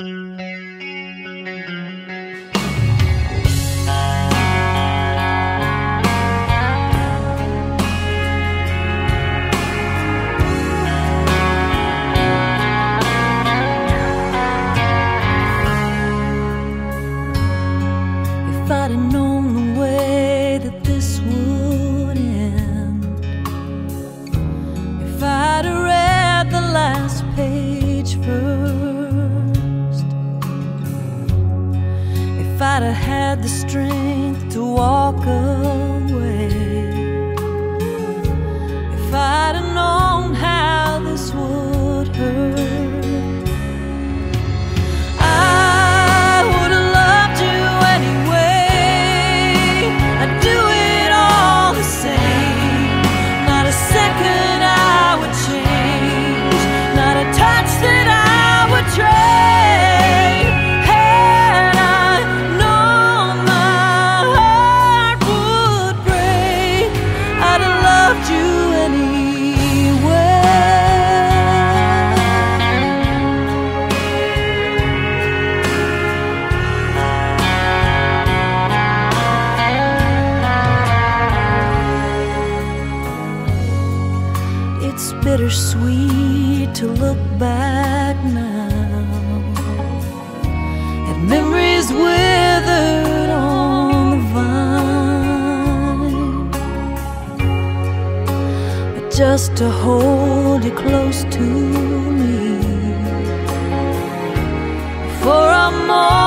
Mm. had the strength to walk up. It's bittersweet to look back now at memories withered on the vine. But just to hold you close to me for a moment.